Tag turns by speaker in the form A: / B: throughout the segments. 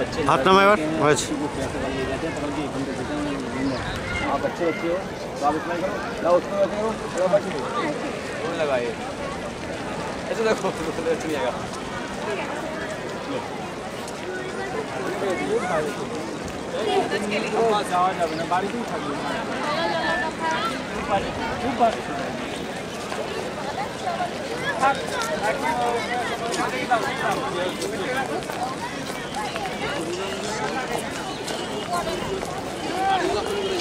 A: बच्चे
B: हाथ नाम है
A: आप अच्छे बच्चे हो तो आप इतना करो ना करो अगर लगाए ऐसे देखो नहीं आएगा बारिश नहीं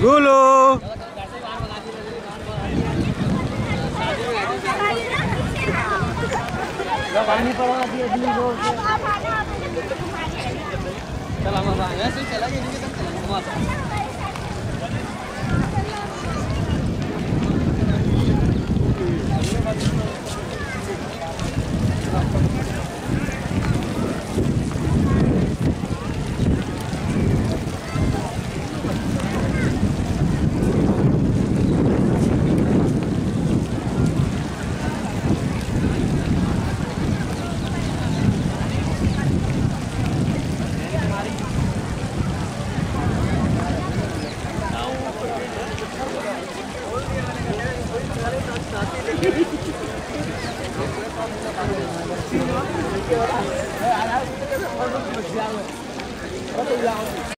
A: गुलू
B: पानी
A: पड़ा दिया दिया ज़ोर चला मज़ा ऐसे चला गया 给我打。哎呀，这个是我都不香了，我都香了。